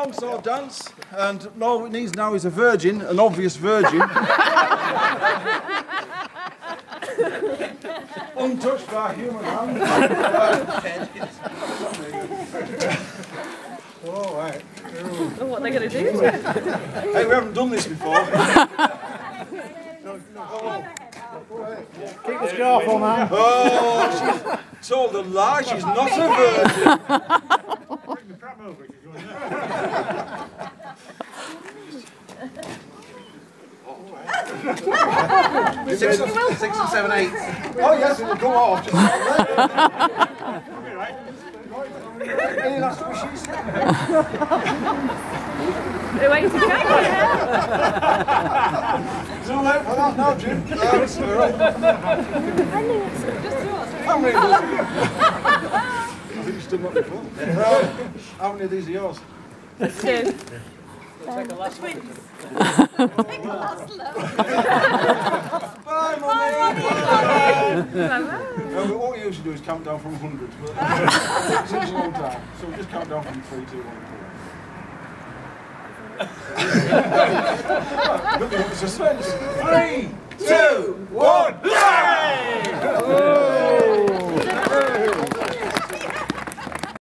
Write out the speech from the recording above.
a longsword dance, and all it needs now is a virgin, an obvious virgin. Untouched by human hand. All right. what are they going to do? Hey, we haven't done this before. Keep the scarf on, man. Oh, she's told a lie. She's not a virgin. Six, six and seven eighths. Oh yes, it'll go off. Just Any last wishes? They're waiting to go. Too late for that now, Jim. That's all right. How many of those? I think you've still got the phone. Right. How many of these are yours? Two. Bye, Mummy. Uh, what we usually do is count down from 100. But it's a long time. So we'll just count down from 3, 2, 1, 2. Suspense. Three, two, one. Yay!